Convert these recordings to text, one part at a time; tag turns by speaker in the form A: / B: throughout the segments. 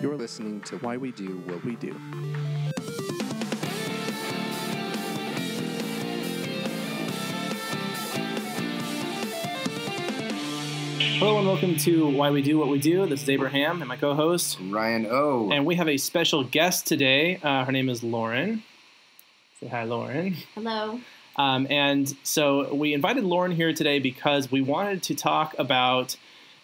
A: You're listening to Why We Do What We Do.
B: Hello and welcome to Why We Do What We Do. This is Abraham and my co-host,
C: Ryan O.
B: and we have a special guest today. Uh, her name is Lauren. Say hi, Lauren.
D: Hello.
B: Um, and so we invited Lauren here today because we wanted to talk about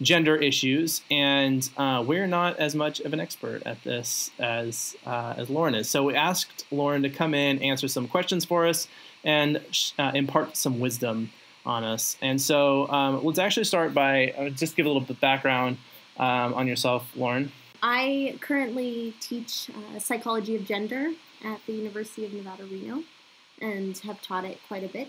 B: gender issues, and uh, we're not as much of an expert at this as uh, as Lauren is. So we asked Lauren to come in, answer some questions for us, and uh, impart some wisdom on us. And so um, let's actually start by uh, just give a little bit of background um, on yourself, Lauren.
D: I currently teach uh, psychology of gender at the University of Nevada, Reno, and have taught it quite a bit.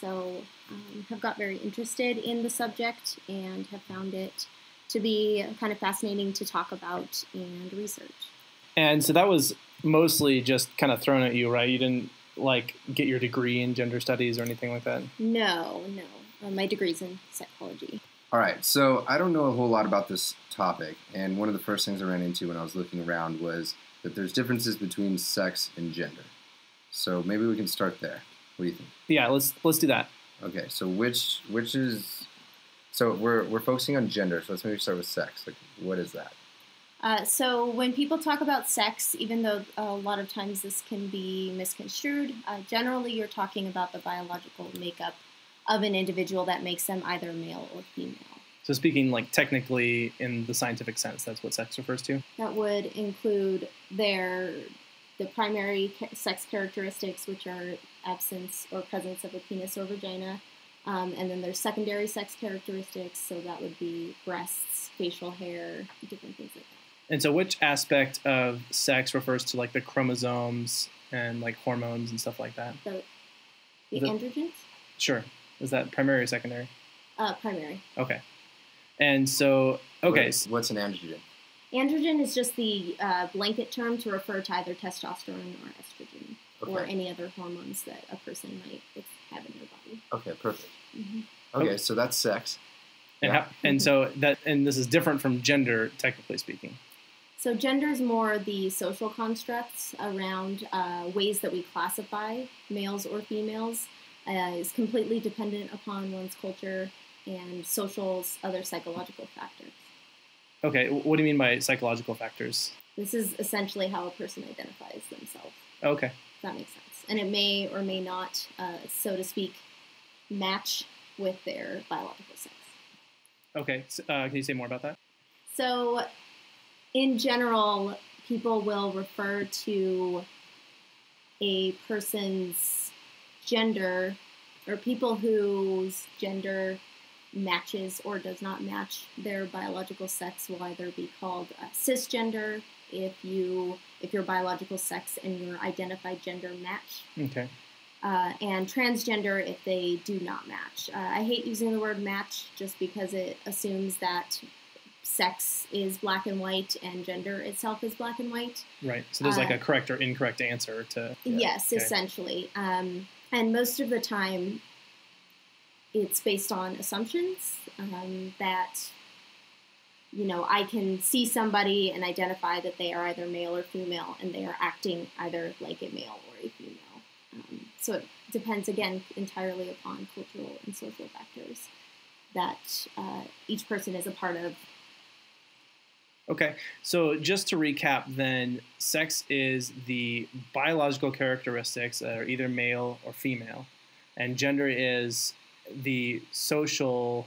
D: So, um, have got very interested in the subject and have found it to be kind of fascinating to talk about and research.
B: And so that was mostly just kind of thrown at you, right? You didn't like get your degree in gender studies or anything like that.
D: No, no. Uh, my degree's in psychology.
C: All right, so I don't know a whole lot about this topic, and one of the first things I ran into when I was looking around was that there's differences between sex and gender. So maybe we can start there. What do you think?
B: Yeah, let's let's do that.
C: Okay, so which which is so we're we're focusing on gender, so let's maybe start with sex. Like, what is that?
D: Uh, so when people talk about sex, even though a lot of times this can be misconstrued, uh, generally you're talking about the biological makeup of an individual that makes them either male or female.
B: So speaking like technically in the scientific sense, that's what sex refers to.
D: That would include their the primary sex characteristics, which are absence or presence of a penis or vagina, um, and then there's secondary sex characteristics. So that would be breasts, facial hair, different things like that.
B: And so which aspect of sex refers to like the chromosomes and like hormones and stuff like that?
D: The, the
B: The-
D: androgens,
B: Sure. Is that primary or secondary?
D: uh, primary.
B: Okay. And so okay,
C: What-
B: s-
C: what's an androgen?
D: Androgen is just the uh, blanket term to refer to either testosterone or estrogen or any other hormones that a person might have in their body.
C: Okay, perfect.
D: Mhm.
C: Okay, so that's sex.
B: and,
C: yeah.
B: how, and so that and this is different from gender technically speaking.
D: So, gender is more the social constructs around uh, ways that we classify males or females. Uh, is completely dependent upon one's culture and social other psychological factors.
B: Okay, what do you mean by psychological factors?
D: This is essentially how a person identifies themselves.
B: Okay.
D: If that makes sense. And it may or may not, uh, so to speak, match with their biological sex.
B: Okay. s- Uh, can you say more about that?
D: So, in general, people will refer to a person's gender or people whose gender matches or does not match their biological sex will either be called uh, cisgender if you if your biological sex and your identified gender match
B: Okay.
D: uh, and transgender if they do not match. Uh, I hate using the word match just because it assumes that sex is black and white and gender itself is black and white.
B: Right. So there's like
D: Uh,
B: a correct or incorrect answer to.
D: Yes,
B: Okay.
D: essentially. Um, and most of the time, it's based on assumptions um, that, you know, I can see somebody and identify that they are either male or female and they are acting either like a male or a female. Um, so it depends, again, entirely upon cultural and social factors that uh, each person is a part of.
B: Okay. So just to recap, then, sex is the biological characteristics that are either male or female, and gender is the social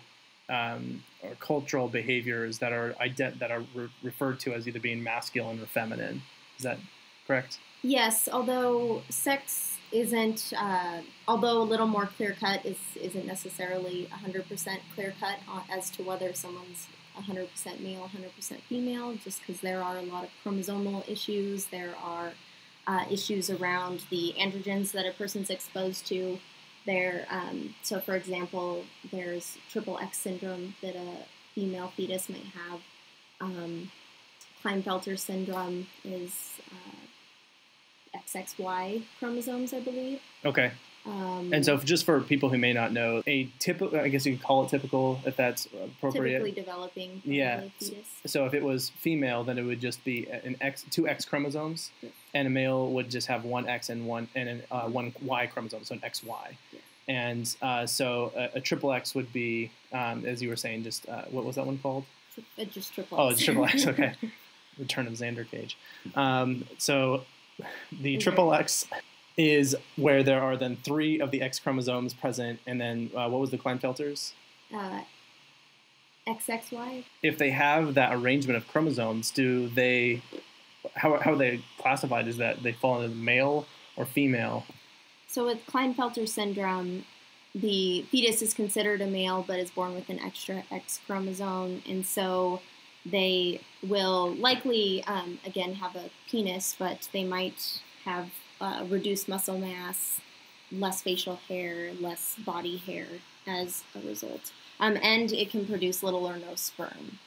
B: um, or cultural behaviors that are ident- that are re- referred to as either being masculine or feminine. Is that correct?
D: Yes, although sex isn't, uh, although a little more clear cut, is isn't necessarily hundred percent clear cut as to whether someone's hundred percent male, hundred percent female. Just because there are a lot of chromosomal issues, there are uh, issues around the androgens that a person's exposed to. There, um, so for example, there's triple X syndrome that a female fetus might have. Um, Klinefelter syndrome is uh, XXY chromosomes, I believe.
B: Okay.
D: Um,
B: And so, just for people who may not know, a typical, I guess you could call it typical if that's appropriate.
D: typically developing
B: Yeah.
D: fetus.
B: So if it was female, then it would just be an X, two X chromosomes,
D: Yes.
B: and a male would just have one X and one and an, uh, one Y chromosome, so an XY.
D: Yes.
B: And uh, so a, a triple X would be, um, as you were saying, just uh, what was that one called?
D: Just triple.
B: Oh, it's triple X. Okay, Return of Xander Cage. Um, so the triple X is where there are then three of the X chromosomes present, and then uh, what was the Klinefelters?
D: uh, XXY.
B: if they have that arrangement of chromosomes, do they how, how are they classified? Is that they fall into male or female?
D: So with Klinefelter syndrome, the fetus is considered a male but is born with an extra X chromosome, and so they will likely um, again have a penis, but they might have uh, reduced muscle mass, less facial hair, less body hair as a result, um, and it can produce little or no sperm.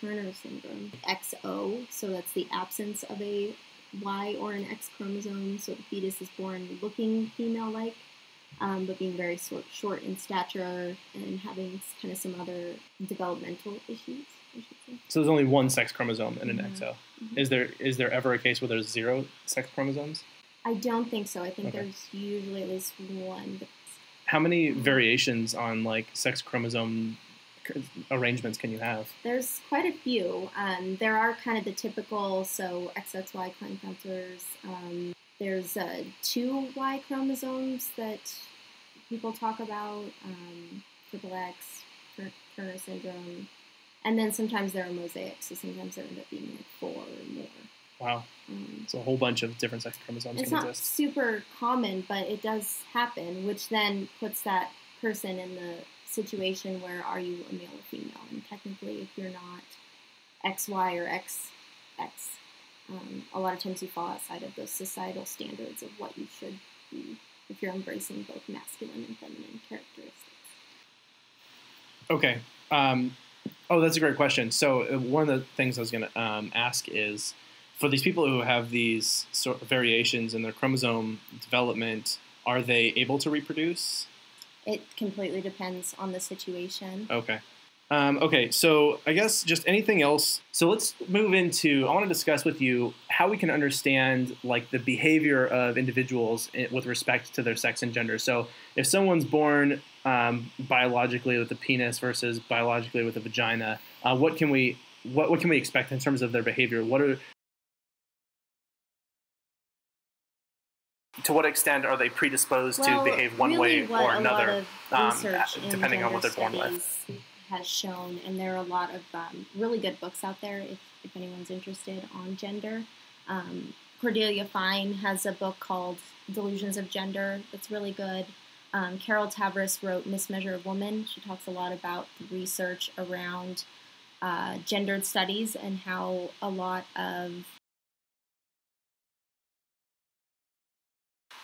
D: Turner syndrome, XO, so that's the absence of a Y or an X chromosome, so the fetus is born looking female like, um, but being very short, short in stature and having kind of some other developmental issues, I say.
B: So there's only one sex chromosome in an
D: Mhm.
B: XO.
D: Mhm.
B: Is there is there ever a case where there's zero sex chromosomes?
D: I don't think so. I think
B: Okay.
D: there's usually at least one.
B: How many variations on like sex chromosome arrangements can you have?
D: there's quite a few. Um, there are kind of the typical, so XXY Klinefelters. Um, there's uh, two Y chromosomes that people talk about, um, triple X, Tur- Turner syndrome, and then sometimes there are mosaics. So sometimes there end up being like four or more.
B: Wow,
D: Um,
B: so a whole bunch of different sex chromosomes
D: it's not
B: exist.
D: super common, but it does happen, which then puts that person in the situation where are you a male or female? And technically, if you're not XY or XX, um, a lot of times you fall outside of those societal standards of what you should be if you're embracing both masculine and feminine characteristics.
B: Okay. Um, oh, that's a great question. So uh, one of the things I was going to um, ask is, for these people who have these sort of variations in their chromosome development, are they able to reproduce?
D: It completely depends on the situation.
B: Okay. Um, okay, so I guess just anything else. So let's move into. I want to discuss with you how we can understand like the behavior of individuals with respect to their sex and gender. So if someone's born um, biologically with a penis versus biologically with a vagina, uh, what can we what, what can we expect in terms of their behavior? What are to what extent are they predisposed
D: Well,
B: to behave one
D: really
B: way or another? um, depending on what they're born with.
D: Has shown, and there are a lot of um, really good books out there if, if anyone's interested on gender. Um, Cordelia Fine has a book called Delusions of Gender that's really good. Um, Carol Tavris wrote Mismeasure of Woman. She talks a lot about the research around uh, gendered studies and how a lot of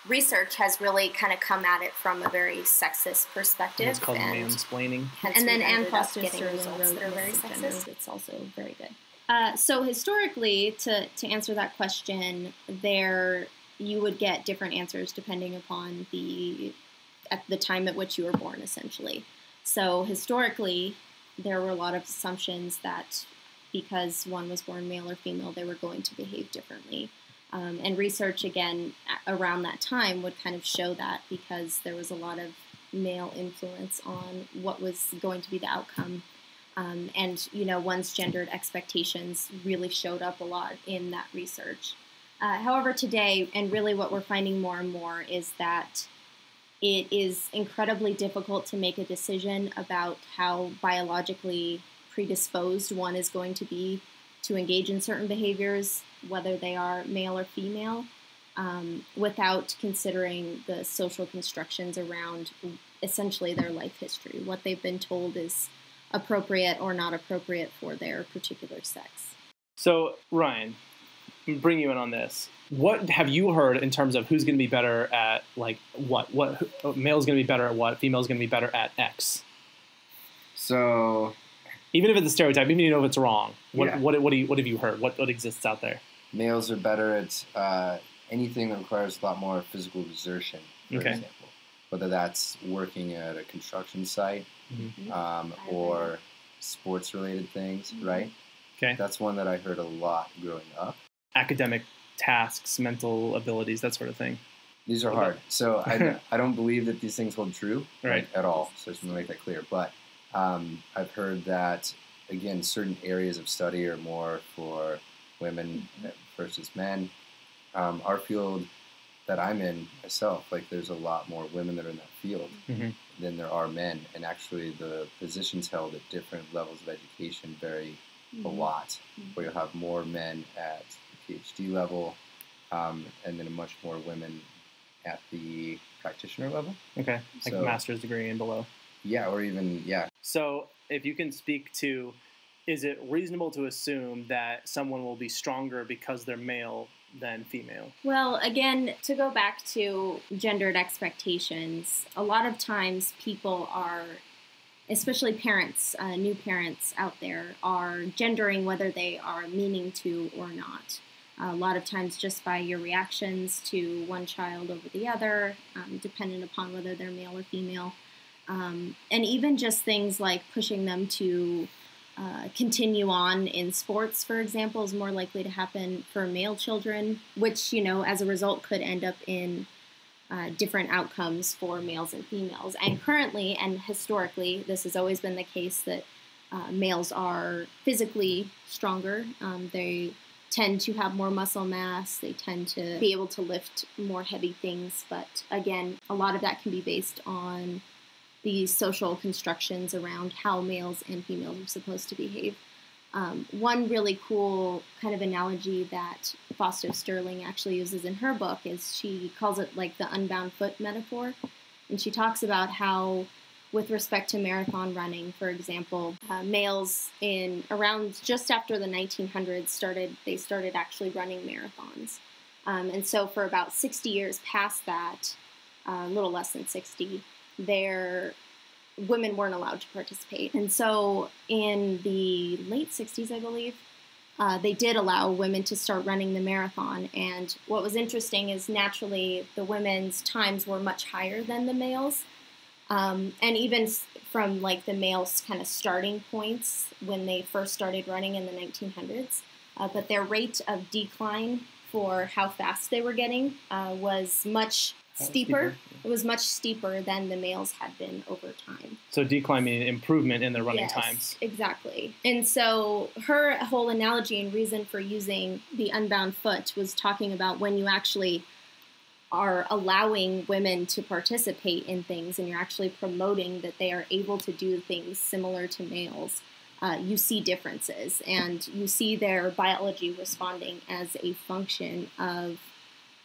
D: research has really kind of come at it from a very sexist perspective.
B: It's called
D: and,
B: mansplaining.
E: And then
D: we
E: Anne
D: ended up
E: Foster
D: getting results that are very sexist. It's also very good. Uh, so historically, to, to answer that question, there you would get different answers depending upon the at the time at which you were born, essentially. So historically, there were a lot of assumptions that because one was born male or female, they were going to behave differently. Um, and research again around that time would kind of show that because there was a lot of male influence on what was going to be the outcome. Um, and you know, one's gendered expectations really showed up a lot in that research. Uh, however, today, and really what we're finding more and more is that it is incredibly difficult to make a decision about how biologically predisposed one is going to be to engage in certain behaviors, whether they are male or female, um, without considering the social constructions around essentially their life history. What they've been told is appropriate or not appropriate for their particular sex.
B: So, Ryan, bring you in on this. What have you heard in terms of who's going to be better at like what? What who- male's going to be better at what? Female's going to be better at X.
C: So
B: Even if it's a stereotype, even if you know if it's wrong. What
C: Yeah.
B: what what, do you, what have you heard? What what exists out there?
C: males are better at uh, anything that requires a lot more physical exertion, for
B: Okay.
C: example. whether that's working at a construction site
B: Mhm.
C: um, or sports related things,
D: Mhm.
C: right?
B: Okay.
C: That's one that I heard a lot growing up.
B: Academic tasks, mental abilities, that sort of thing.
C: These are hard. So I, I don't believe that these things hold true like,
B: Right.
C: at all. So I just want to make that clear. But um, I've heard that, again, certain areas of study are more for women versus men. Um, our field that I'm in myself, like there's a lot more women that are in that field
B: Mhm.
C: than there are men. And actually, the positions held at different levels of education vary a lot,
D: Mhm.
C: where you'll have more men at the PhD level um, and then much more women at the practitioner level.
B: Okay, like
C: So-
B: master's degree and below.
C: Yeah, or even, yeah,
B: So, if you can speak to, is it reasonable to assume that someone will be stronger because they're male than female?
D: Well, again, to go back to gendered expectations, a lot of times people are, especially parents, uh, new parents out there, are gendering whether they are meaning to or not. a lot of times, just by your reactions to one child over the other, um, dependent upon whether they're male or female. Um, and even just things like pushing them to uh, continue on in sports, for example, is more likely to happen for male children, which, you know, as a result could end up in uh, different outcomes for males and females. And currently and historically, this has always been the case that uh, males are physically stronger. Um, they tend to have more muscle mass, they tend to be able to lift more heavy things. But again, a lot of that can be based on the social constructions around how males and females are supposed to behave. Um, one really cool kind of analogy that Fausto Sterling actually uses in her book is she calls it like the unbound foot metaphor. And she talks about how, with respect to marathon running, for example, uh, males in around just after the 1900s started, they started actually running marathons. Um, and so for about 60 years past that, uh, a little less than 60, their women weren't allowed to participate. And so in the late 60s, I believe, uh, they did allow women to start running the marathon. And what was interesting is naturally the women's times were much higher than the males. Um, and even from like the males' kind of starting points when they first started running in the 1900s, uh, but their rate of decline for how fast they were getting uh, was much
B: Uh,
D: steeper. It was much steeper than the males had been over time.
B: So decline meaning improvement in their running
D: Yes,
B: times.
D: Exactly. And so her whole analogy and reason for using the unbound foot was talking about when you actually are allowing women to participate in things and you're actually promoting that they are able to do things similar to males. Uh, you see differences and you see their biology responding as a function of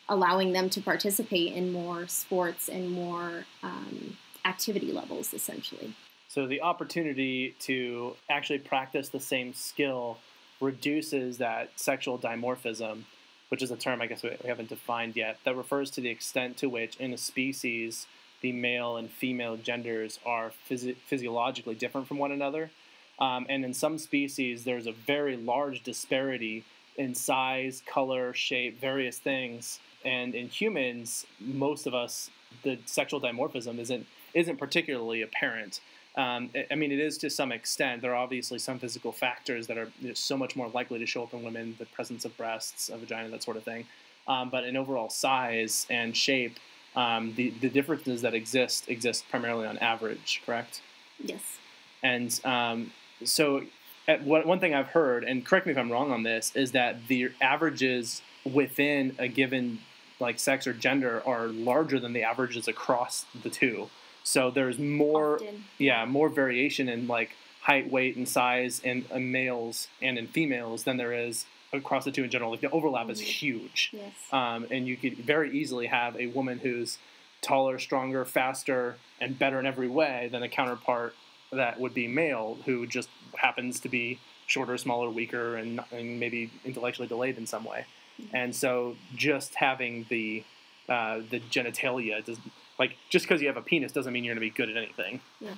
D: allowing them to participate in more sports and more um, activity levels, essentially.
B: So the opportunity to actually practice the same skill reduces that sexual dimorphism, which is a term I guess we haven't defined yet, that refers to the extent to which in a species the male and female genders are physi- physiologically different from one another. Um, and in some species, there's a very large disparity in size, color, shape, various things. And in humans, most of us, the sexual dimorphism isn't isn't particularly apparent. Um, I- mean, it is to some extent. There are obviously some physical factors that are you know, so much more likely to show up in women: the presence of breasts, a vagina, that sort of thing. Um, but in overall size and shape, um, the the differences that exist exist primarily on average. Correct?
D: Yes.
B: And um, so, at, one one thing I've heard, and correct me if I'm wrong on this, is that the averages within a given like sex or gender are larger than the averages across the two. So there's more,
D: Often.
B: yeah, more variation in like height, weight, and size in, in males and in females than there is across the two in general. Like the overlap is
D: Mhm.
B: huge,
D: Yes.
B: um, and you could very easily have a woman who's taller, stronger, faster, and better in every way than a counterpart that would be male who just happens to be shorter, smaller, weaker, and, and maybe intellectually delayed in some way. And so, just having the uh, the genitalia does like just because you have a penis doesn't mean you're going to be good at anything. Yeah.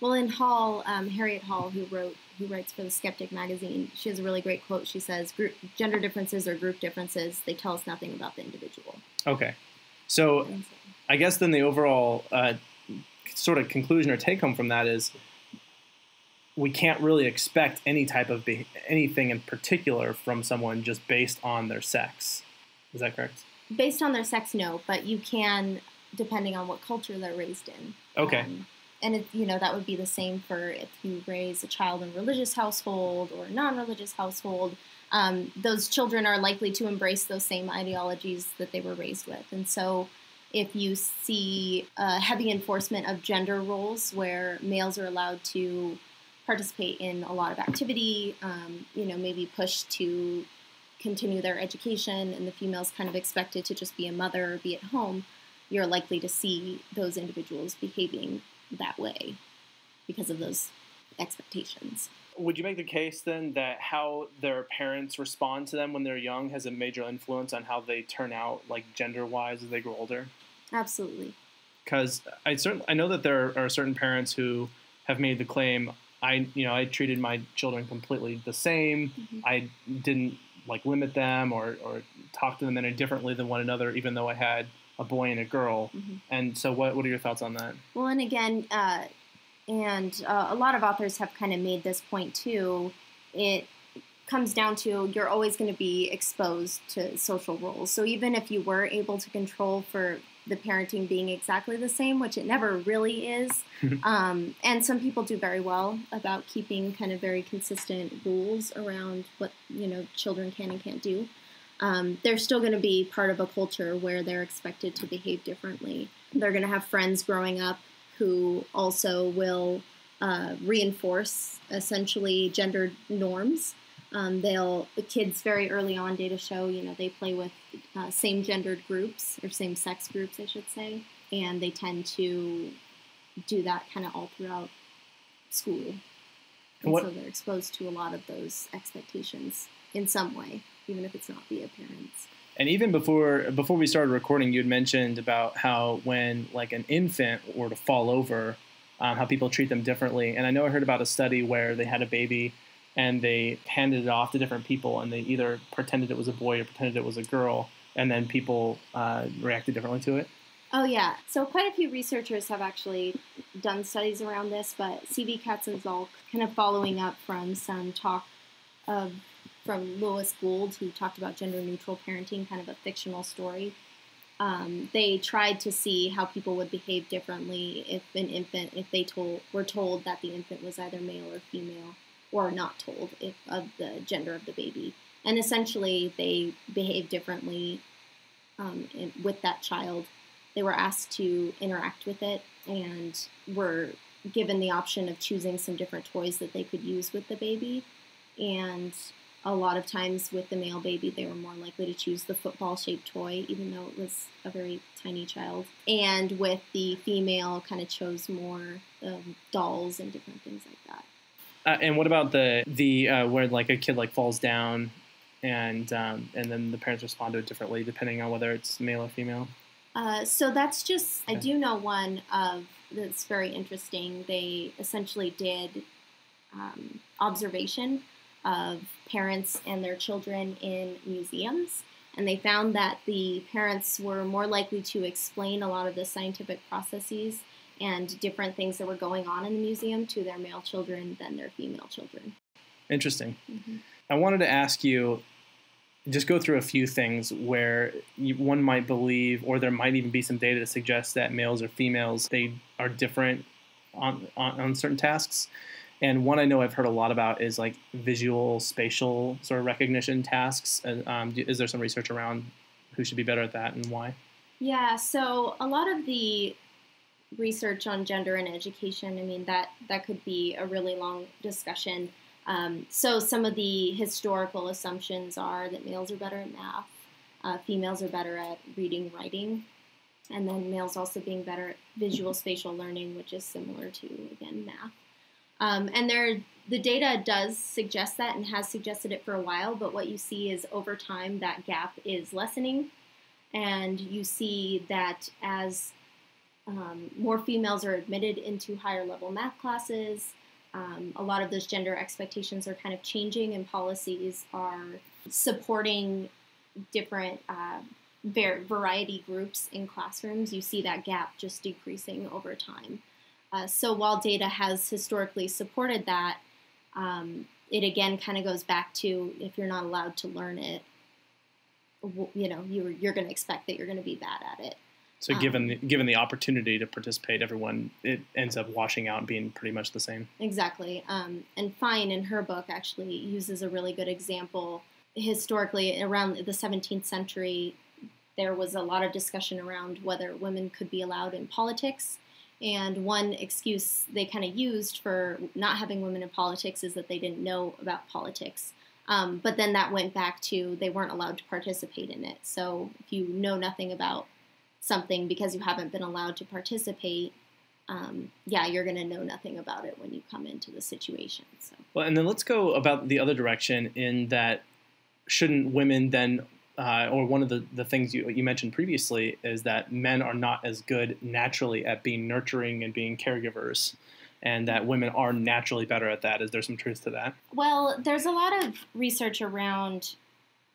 D: Well, in Hall, um, Harriet Hall, who wrote who writes for the Skeptic magazine, she has a really great quote. She says, "Group gender differences or group differences, they tell us nothing about the individual."
B: Okay, so
D: so-
B: I guess then the overall uh, sort of conclusion or take home from that is we can't really expect any type of be- anything in particular from someone just based on their sex. Is that correct?
D: Based on their sex, no, but you can, depending on what culture they're raised in.
B: Okay.
D: Um, and it, you know that would be the same for if you raise a child in a religious household or a non-religious household. Um, those children are likely to embrace those same ideologies that they were raised with, and so if you see a heavy enforcement of gender roles where males are allowed to participate in a lot of activity, um, you know, maybe pushed to continue their education, and the female's kind of expected to just be a mother or be at home, you're likely to see those individuals behaving that way because of those expectations.
B: Would you make the case then that how their parents respond to them when they're young has a major influence on how they turn out, like gender wise, as they grow older?
D: Absolutely.
B: Because I certainly I know that there are certain parents who have made the claim I you know I treated my children completely the same.
D: Mhm.
B: I didn't like limit them or, or talk to them any differently than one another, even though I had a boy and a girl.
D: Mhm.
B: And so, what what are your thoughts on that?
D: Well, and again, uh, and uh, a lot of authors have kind of made this point too. It comes down to you're always going to be exposed to social roles. So even if you were able to control for the parenting being exactly the same, which it never really is, um, and some people do very well about keeping kind of very consistent rules around what you know children can and can't do. Um, they're still going to be part of a culture where they're expected to behave differently. They're going to have friends growing up who also will uh, reinforce essentially gendered norms. Um, they'll the kids very early on data show you know they play with uh, same gendered groups or same sex groups I should say, and they tend to do that kind of all throughout school. And
B: What-
D: so they're exposed to a lot of those expectations in some way, even if it's not via parents.
B: And even before before we started recording, you had mentioned about how when like an infant were to fall over, um, how people treat them differently. And I know I heard about a study where they had a baby and they handed it off to different people, and they either pretended it was a boy or pretended it was a girl, and then people uh, reacted differently to it.
D: Oh yeah, so quite a few researchers have actually done studies around this, but Seavey, Katz and Zalk, kind of following up from some talk of from Lois Gould, who talked about gender neutral parenting, kind of a fictional story. Um, they tried to see how people would behave differently if an infant, if they told were told that the infant was either male or female, or not told if of the gender of the baby, and essentially they behave differently um, in, with that child they were asked to interact with it and were given the option of choosing some different toys that they could use with the baby. And a lot of times with the male baby, they were more likely to choose the football shaped toy, even though it was a very tiny child. And with the female, kind of chose more um, dolls and different things like that.
B: Uh, and what about the the uh, where like a kid like falls down, and um, and then the parents respond to it differently depending on whether it's male or female?
D: Uh, so that's just, I do know one of that's very interesting. They essentially did um, observation of parents and their children in museums. And they found that the parents were more likely to explain a lot of the scientific processes and different things that were going on in the museum to their male children than their female children.
B: Interesting.
D: Mhm.
B: I wanted to ask you, just go through a few things where you, one might believe, or there might even be some data to suggest that males or females they are different on, on, on certain tasks. And one I know I've heard a lot about is like visual spatial sort of recognition tasks. And, um, is there some research around who should be better at that and why?
D: Yeah, so a lot of the research on gender and education, I mean, that, that could be a really long discussion. Um, so some of the historical assumptions are that males are better at math, uh, females are better at reading, writing, and then males also being better at visual spatial learning, which is similar to, again, math. Um, and there, the data does suggest that and has suggested it for a while, but what you see is over time that gap is lessening and you see that as um, more females are admitted into higher level math classes, um, a lot of those gender expectations are kind of changing, and policies are supporting different uh, var- variety groups in classrooms, you see that gap just decreasing over time. Uh, so while data has historically supported that, um, it again kind of goes back to if you're not allowed to learn it, you know, you're, you're going to expect that you're going to be bad at it.
B: So
D: Um,
B: given the, given the opportunity to participate, everyone it ends up washing out and being pretty much the same.
D: Exactly. Um, and Fine, in her book, actually uses a really good example. Historically, around the 17th century, there was a lot of discussion around whether women could be allowed in politics. And one excuse they kind of used for not having women in politics is that they didn't know about politics. Um, but then that went back to they weren't allowed to participate in it. So if you know nothing about something because you haven't been allowed to participate, um, yeah, you're going to know nothing about it when you come into the situation. So
B: Well, and then let's go about the other direction in that shouldn't women then, uh, or one of the, the things you, you mentioned previously is that men are not as good naturally at being nurturing and being caregivers, and that women are naturally better at that. Is there some truth to that?
D: Well, there's a lot of research around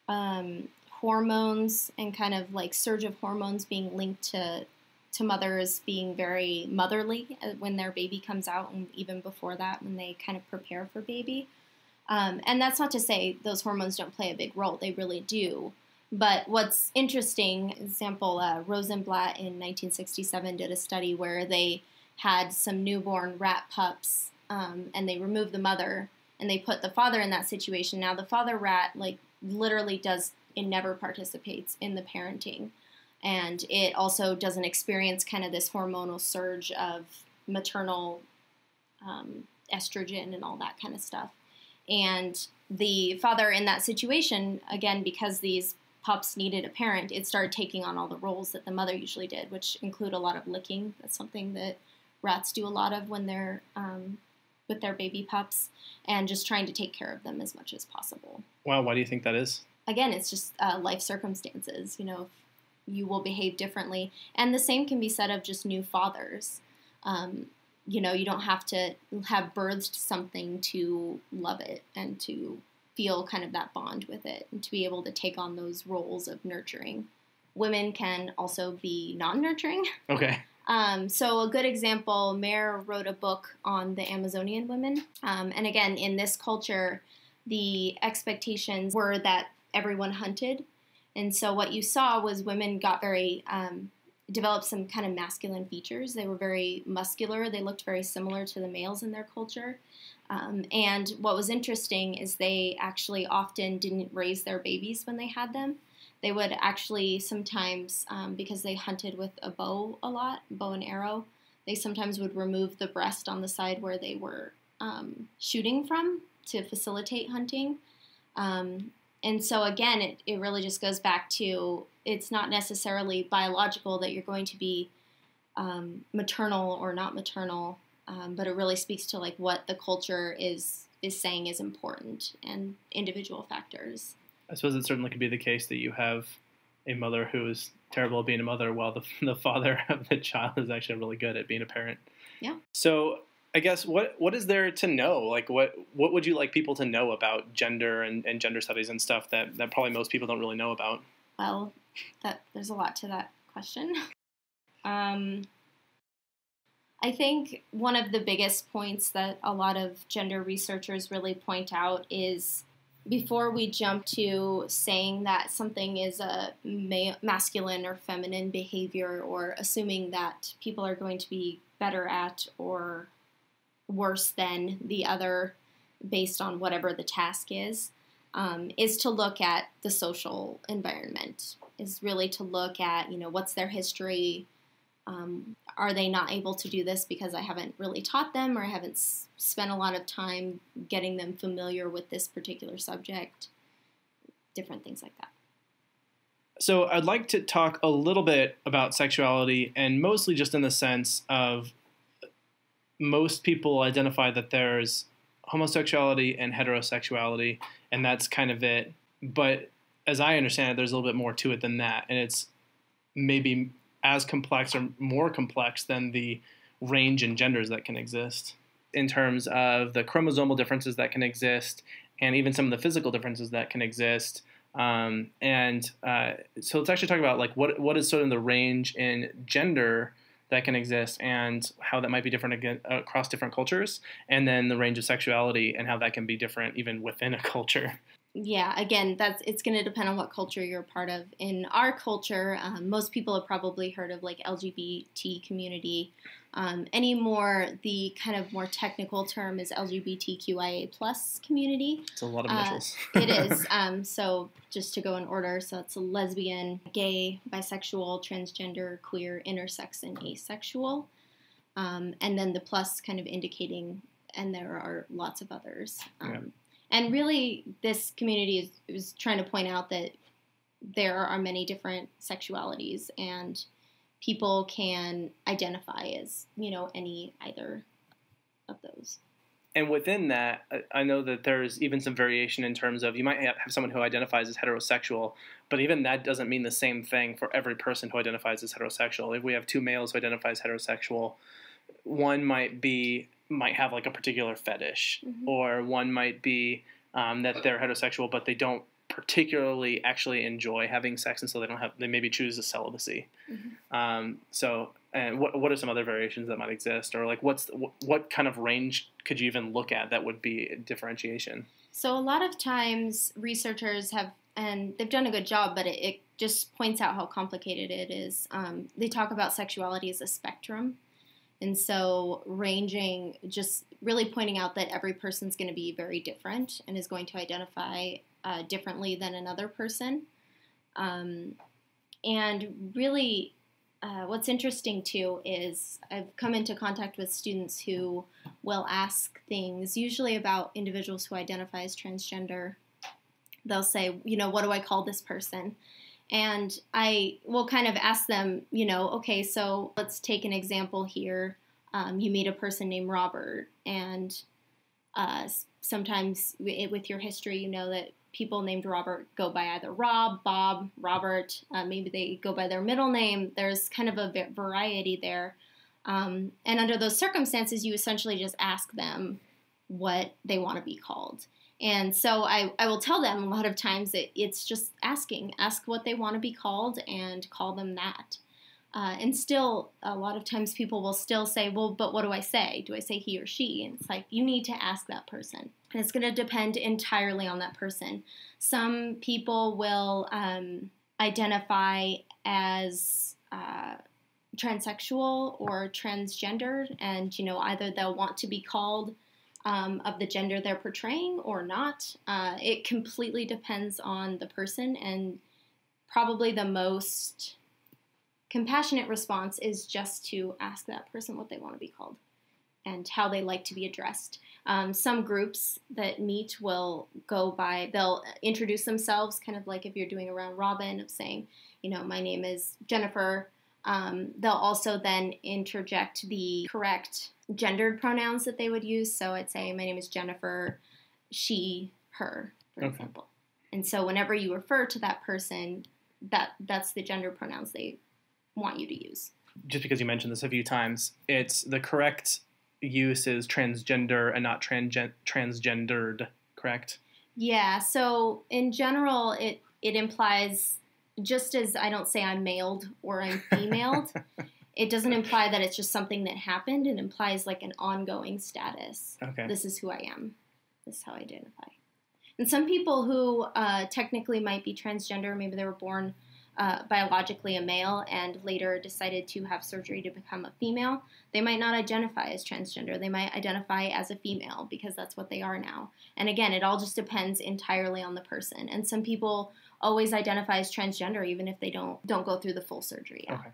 D: um, hormones and kind of like surge of hormones being linked to to mothers being very motherly uh, when their baby comes out, and even before that, when they kind of prepare for baby. Um, and that's not to say those hormones don't play a big role; they really do. But what's interesting, example, uh, Rosenblatt in 1967 did a study where they had some newborn rat pups, um, and they removed the mother and they put the father in that situation. Now the father rat like literally does it never participates in the parenting. And it also doesn't experience kind of this hormonal surge of maternal um, estrogen and all that kind of stuff. And the father in that situation, again, because these pups needed a parent, it started taking on all the roles that the mother usually did, which include a lot of licking. That's something that rats do a lot of when they're um, with their baby pups, and just trying to take care of them as much as possible.
B: Wow, why do you think that is?
D: Again, it's just uh, life circumstances. You know, you will behave differently, and the same can be said of just new fathers. Um, you know, you don't have to have birthed something to love it and to feel kind of that bond with it and to be able to take on those roles of nurturing. Women can also be non nurturing.
B: Okay.
D: Um, so, a good example, Mayor wrote a book on the Amazonian women. Um, and again, in this culture, the expectations were that everyone hunted. And so, what you saw was women got very, um, developed some kind of masculine features. They were very muscular, they looked very similar to the males in their culture. Um, and what was interesting is they actually often didn't raise their babies when they had them they would actually sometimes um, because they hunted with a bow a lot bow and arrow they sometimes would remove the breast on the side where they were um, shooting from to facilitate hunting um, and so again it, it really just goes back to it's not necessarily biological that you're going to be um, maternal or not maternal um, but it really speaks to like what the culture is is saying is important and individual factors
B: I suppose it certainly could be the case that you have a mother who is terrible at being a mother, while the the father of the child is actually really good at being a parent.
D: Yeah.
B: So I guess what what is there to know? Like what what would you like people to know about gender and, and gender studies and stuff that, that probably most people don't really know about?
D: Well, that there's a lot to that question. Um, I think one of the biggest points that a lot of gender researchers really point out is before we jump to saying that something is a ma- masculine or feminine behavior, or assuming that people are going to be better at or worse than the other based on whatever the task is, um, is to look at the social environment. Is really to look at you know what's their history. Um, are they not able to do this because I haven't really taught them or I haven't s- spent a lot of time getting them familiar with this particular subject? Different things like that.
B: So I'd like to talk a little bit about sexuality, and mostly just in the sense of most people identify that there's homosexuality and heterosexuality, and that's kind of it. But as I understand it, there's a little bit more to it than that, and it's maybe as complex or more complex than the range in genders that can exist in terms of the chromosomal differences that can exist and even some of the physical differences that can exist Um, and uh, so let's actually talk about like what what is sort of the range in gender that can exist and how that might be different again, across different cultures, and then the range of sexuality and how that can be different even within a culture.
D: Yeah, again, that's it's going to depend on what culture you're a part of. In our culture, um, most people have probably heard of like LGBT community. Um, anymore, the kind of more technical term is LGBTQIA plus community.
B: It's a lot of
D: Uh,
B: initials.
D: it is. Um, so just to go in order, so it's a lesbian, gay, bisexual, transgender, queer, intersex, and asexual. Um, and then the plus kind of indicating, and there are lots of others. Um,
B: Yeah.
D: And really, this community is, is trying to point out that there are many different sexualities, and people can identify as, you know, any either of those.
B: and within that, I- know that there's even some variation in terms of you might have someone who identifies as heterosexual, but even that doesn't mean the same thing for every person who identifies as heterosexual. If we have two males who identify as heterosexual, one might be might have like a particular fetish,
D: Mhm.
B: or one might be um, that they're heterosexual, but they don't particularly actually enjoy having sex, and so they don't have they maybe choose a celibacy.
D: Mhm.
B: Um, so, and what what are some other variations that might exist, or like what's what, what kind of range could you even look at that would be differentiation?
D: So a lot of times researchers have, and they've done a good job, but it, it just points out how complicated it is. Um, they talk about sexuality as a spectrum. And so ranging, just really pointing out that every person's going to be very different and is going to identify uh, differently than another person. Um, and really, uh, what's interesting too is I've come into contact with students who will ask things, usually about individuals who identify as transgender. They'll say, you know, what do I call this person? And I will kind of ask them, you know, okay, so let's take an example here. Um, you meet a person named Robert, and uh, sometimes with your history, you know that people named Robert go by either Rob, Bob, Robert. Uh, maybe they go by their middle name. There's kind of a variety there. Um, and under those circumstances, you essentially just ask them what they want to be called. And so I, I will tell them a lot of times that it's just asking, ask what they want to be called and call them that. Uh, and still, a lot of times people will still say, well, but what do I say? Do I say he or she? And it's like, you need to ask that person. And it's going to depend entirely on that person. Some people will um, identify as uh, transsexual or transgender, and you know either they'll want to be called um, of the gender they're portraying or not. Uh, it completely depends on the person, and probably the most compassionate response is just to ask that person what they want to be called and how they like to be addressed. Um, some groups that meet will go by, they'll introduce themselves, kind of like if you're doing a round robin of saying, you know, my name is Jennifer. Um, they'll also then interject the correct gendered pronouns that they would use. So I'd say, my name is Jennifer, she, her, for
B: Okay.
D: example. And so whenever you refer to that person, that that's the gender pronouns they want you to use.
B: Just because you mentioned this a few times, it's the correct use is transgender and not transgen- transgendered. Correct?
D: Yeah, so in general, it it implies just as I don't say I'm mailed or I'm femaled, it doesn't imply that it's just something that happened. It implies like an ongoing status.
B: Okay.
D: This is who I am. This is how I identify. And some people who uh, technically might be transgender, maybe they were born uh, biologically a male and later decided to have surgery to become a female, they might not identify as transgender. They might identify as a female because that's what they are now. And again, it all just depends entirely on the person. And some people always identify as transgender even if they don't don't go through the full surgery. yet.
B: Okay.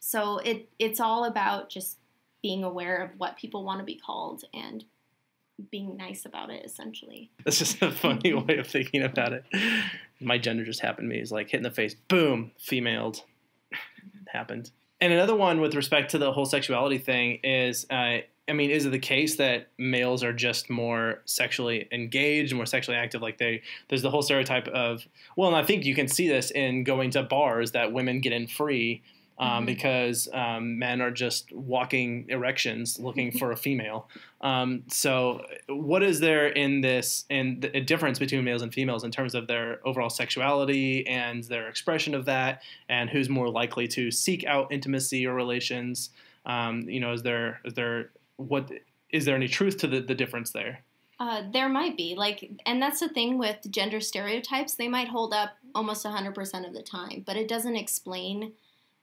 D: So it it's all about just being aware of what people want to be called and being nice about it essentially.
B: That's just a funny way of thinking about it. My gender just happened to me. Is like hit in the face, boom, femaled. happened. And another one with respect to the whole sexuality thing is, uh, I mean, is it the case that males are just more sexually engaged, more sexually active? Like they, there's the whole stereotype of, well, and I think you can see this in going to bars that women get in free, Um,
D: Mhm.
B: because um, men are just walking erections looking for a female. Um, so, what is there in this in the a difference between males and females in terms of their overall sexuality and their expression of that, and who's more likely to seek out intimacy or relations? Um, you know, is there is there what is there any truth to the, the difference there?
D: Uh, there might be like, and that's the thing with gender stereotypes. They might hold up almost 100% of the time, but it doesn't explain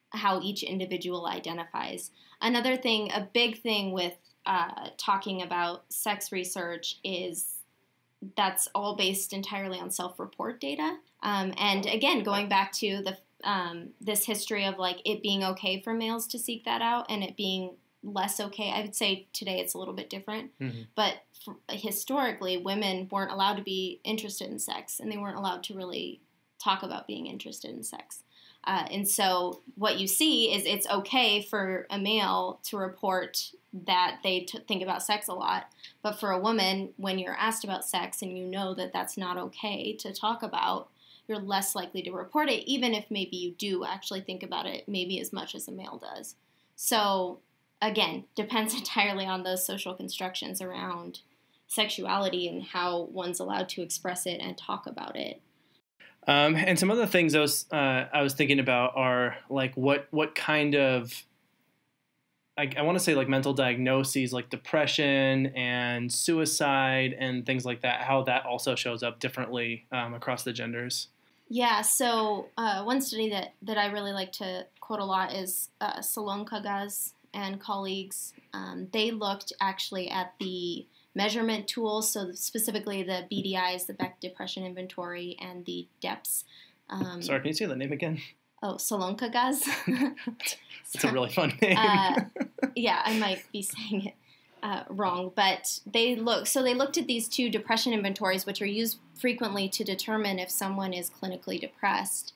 D: how each individual identifies. Another thing, a big thing with uh, talking about sex research is that's all based entirely on self-report data. Um, and again, going back to the um, this history of like it being okay for males to seek that out and it being less okay. I would say today it's a little bit different,
B: Mhm.
D: but f historically, women weren't allowed to be interested in sex, and they weren't allowed to really talk about being interested in sex. Uh, and so, what you see is it's okay for a male to report that they t- think about sex a lot, but for a woman, when you're asked about sex and you know that that's not okay to talk about, you're less likely to report it, even if maybe you do actually think about it maybe as much as a male does. So, again, depends entirely on those social constructions around sexuality and how one's allowed to express it and talk about it.
B: Um, and some other things I was uh, I was thinking about are like what what kind of I, I want to say like mental diagnoses like depression and suicide and things like that how that also shows up differently um, across the genders.
D: Yeah, so uh, one study that, that I really like to quote a lot is uh, Salonkagas and colleagues. Um, they looked actually at the measurement tools, so specifically the BDIs, the Beck Depression Inventory, and the DEPS. Um,
B: Sorry, can you say that name again?
D: Oh, Salonkagas.
B: It's a really fun name.
D: Uh, yeah, I might be saying it uh, wrong, but they look. So they looked at these two depression inventories, which are used frequently to determine if someone is clinically depressed.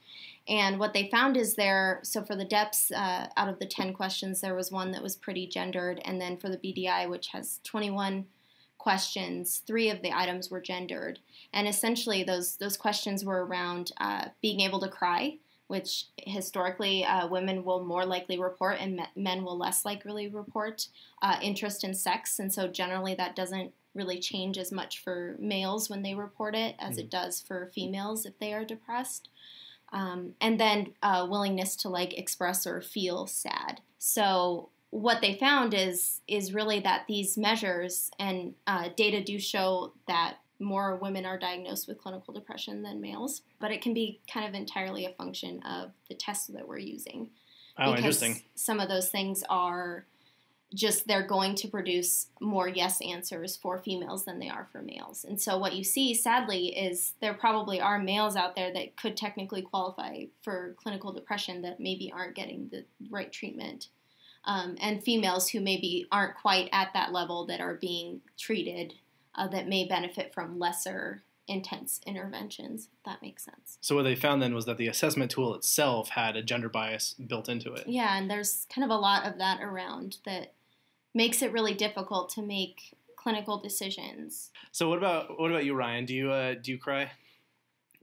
D: And what they found is there. So for the DEPS, uh, out of the ten questions, there was one that was pretty gendered, and then for the BDI, which has twenty-one questions, three of the items were gendered. And essentially, those those questions were around uh, being able to cry which historically uh, women will more likely report and me- men will less likely report uh, interest in sex. And so generally that doesn't really change as much for males when they report it as it does for females if they are depressed. Um, and then uh, willingness to like express or feel sad. So what they found is is really that these measures and uh, data do show that more women are diagnosed with clinical depression than males, but it can be kind of entirely a function of the tests that we're using.
B: oh,
D: because
B: interesting.
D: Some of those things are just they're going to produce more yes answers for females than they are for males. And so what you see sadly is there probably are males out there that could technically qualify for clinical depression that maybe aren't getting the right treatment. Um, and females who maybe aren't quite at that level that are being treated uh, that may benefit from lesser intense interventions. If that makes sense.
B: So what they found then was that the assessment tool itself had a gender bias built into it.
D: Yeah, and there's kind of a lot of that around that makes it really difficult to make clinical decisions.
B: So what about what about you, Ryan? Do you uh, do you cry?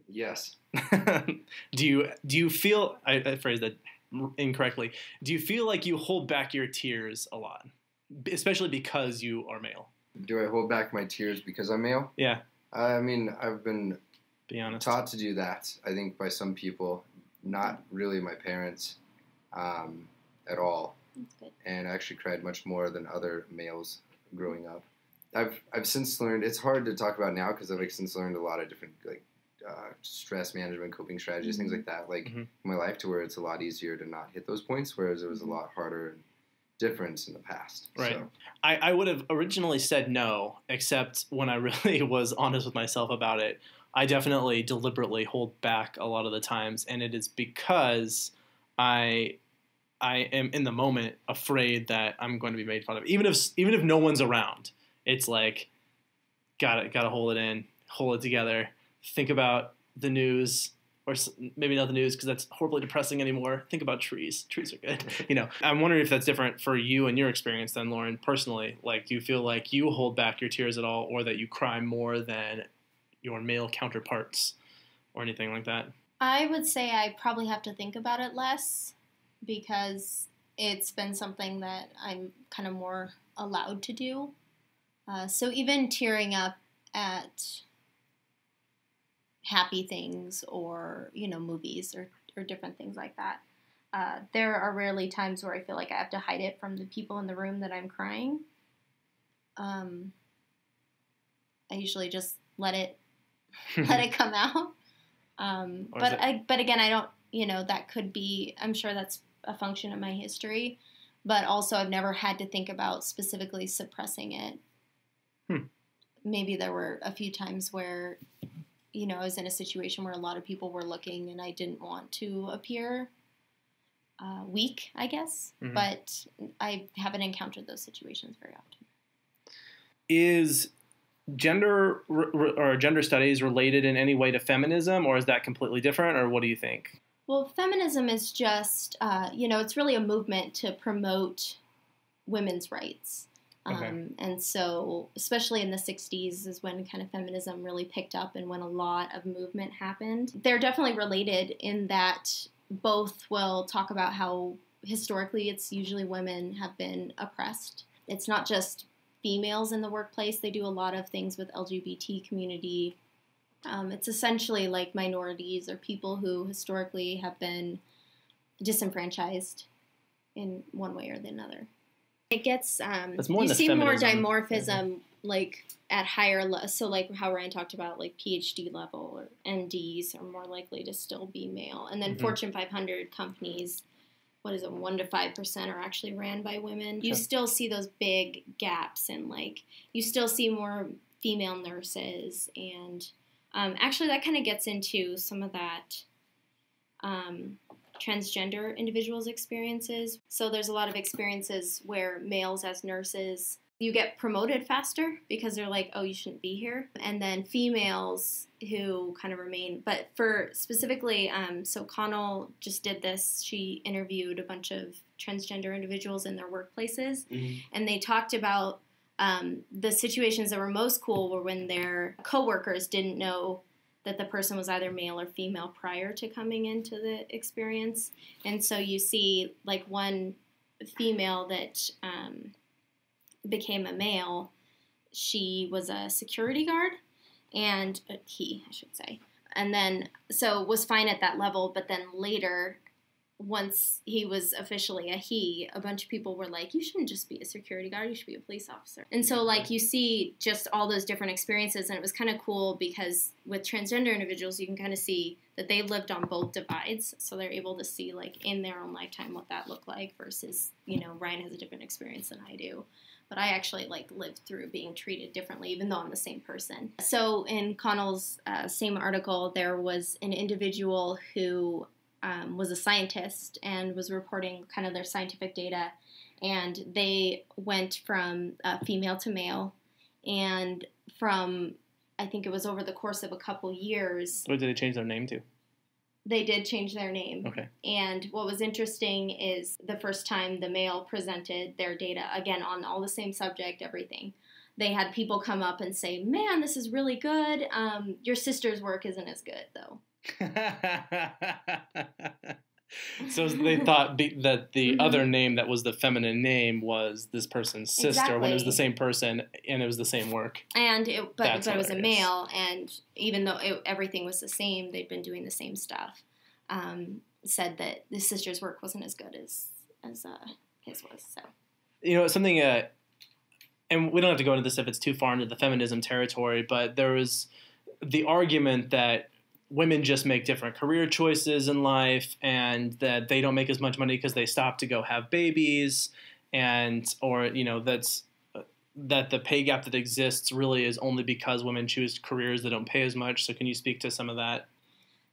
C: Yes.
B: do you do you feel I, I phrased that incorrectly? Do you feel like you hold back your tears a lot, especially because you are male?
C: Do I hold back my tears because I'm male?
B: Yeah,
C: I mean, I've been
B: be honest.
C: taught to do that. I think by some people, not really my parents, um, at all.
D: That's good.
C: and I actually cried much more than other males growing up. I've I've since learned it's hard to talk about now because I've like, since learned a lot of different like uh, stress management, coping strategies, things like that. Like
B: Mhm.
C: in my life, to where it's a lot easier to not hit those points, whereas it was a lot harder and different in the past.
B: Right.
C: So,
B: I, I would have originally said no, except when I really was honest with myself about it, I definitely deliberately hold back a lot of the times, and it is because I I am in the moment afraid that I'm going to be made fun of, even if even if no one's around. It's like got it, gotta hold it in, hold it together, think about the news. Or maybe not the news because that's horribly depressing anymore. Think about trees. Trees are good. you know, I'm wondering if that's different for you and your experience then, Lauren, personally. Like, do you feel like you hold back your tears at all, or that you cry more than your male counterparts, or anything like that?
D: I would say I probably have to think about it less because it's been something that I'm kind of more allowed to do. Uh, so even tearing up at happy things or you know movies or, or different things like that. Uh, there are rarely times where i feel like i have to hide it from the people in the room that i'm crying. Um, i usually just let it let it come out. Um, but I, but again i don't you know that could be i'm sure that's a function of my history but also i've never had to think about specifically suppressing it.
B: Hmm.
D: maybe there were a few times where you know i was in a situation where a lot of people were looking and i didn't want to appear uh, weak i guess
B: Mhm.
D: but i haven't encountered those situations very often
B: is gender r- r- or gender studies related in any way to feminism, or is that completely different, or what do you think?
D: Well, feminism is just, uh, you know, it's really a movement to promote women's rights. Um. And so, especially in the 60s, is when kind of feminism really picked up and when a lot of movement happened. They're definitely related in that both will talk about how historically it's usually women have been oppressed. It's not just females in the workplace, they do a lot of things with LGBT community. Um, it's essentially like minorities or people who historically have been disenfranchised in one way or the other. It gets um,
B: more
D: you see more
B: feminism.
D: dimorphism like at higher le- so like how Ryan talked about like PhD level or MDs are more likely to still be male, and then
B: Mhm.
D: Fortune 500 companies. What is it? One to five percent are actually ran by women. You
B: Okay.
D: still see those big gaps, and like you still see more female nurses, and um, actually that kind of gets into some of that um, transgender individuals' experiences. So there's a lot of experiences where males as nurses you get promoted faster because they're like, oh, you shouldn't be here, and then females who kind of remain. But for specifically, um, so Connell just did this. She interviewed a bunch of transgender individuals in their workplaces, and they talked about um, the situations that were most cool were when their coworkers didn't know that the person was either male or female prior to coming into the experience. And so you see, like, one female that um, became a male, she was a security guard, and he, I should say. And then, so was fine at that level, but then later, once he was officially a he, a bunch of people were like, you shouldn't just be a security guard, you should be a police officer. And so, like, you see just all those different experiences, and it was kind of cool because with transgender individuals, you can kind of see that they lived on both divides. So they're able to see, like, in their own lifetime what that looked like versus, you know, Ryan has a different experience than I do. But I actually, like, lived through being treated differently, even though I'm the same person. So in Connell's uh, same article, there was an individual who um, was a scientist and was reporting kind of their scientific data. And they went from uh, female to male. And from, I think it was over the course of a couple years,
B: What did they change their name to?
D: they did change their name.
B: Okay.
D: And what was interesting is the first time the male presented their data, again, on all the same subject, everything, they had people come up and say, Man, this is really good. Um, your sister's work isn't as good, though.
B: so they thought be, that the
D: Mhm.
B: other name that was the feminine name was this person's sister when it was the same person and it was the same work.
D: And it, but,
B: That's
D: but it was a male, and even though it, everything was the same, they'd been doing the same stuff. Um, said that the sister's work wasn't as good as as uh, his was. So
B: You know, something, uh, and we don't have to go into this if it's too far into the feminism territory, but there was the argument that women just make different career choices in life and that they don't make as much money because they stop to go have babies and or you know that's that the pay gap that exists really is only because women choose careers that don't pay as much. So can you speak to some of that?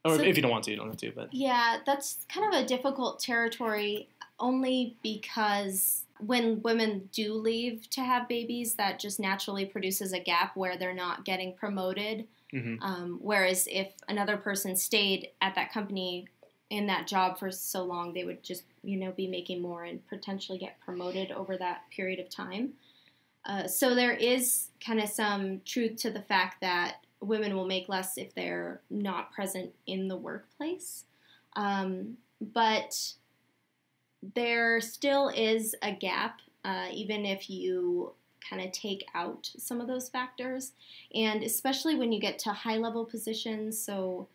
B: Or
D: So-
B: if you don't want to you don't have to but.
D: Yeah, that's kind of a difficult territory only because when women do leave to have babies, that just naturally produces a gap where they're not getting promoted.
B: Hmm
D: Um, whereas if another person stayed at that company in that job for so long, they would just, you know, be making more and potentially get promoted over that period of time. Uh, so there is kind of some truth to the fact that women will make less if they're not present in the workplace. Um, but there still is a gap, uh, even if you kind of take out some of those factors, and especially when you get to high level positions. So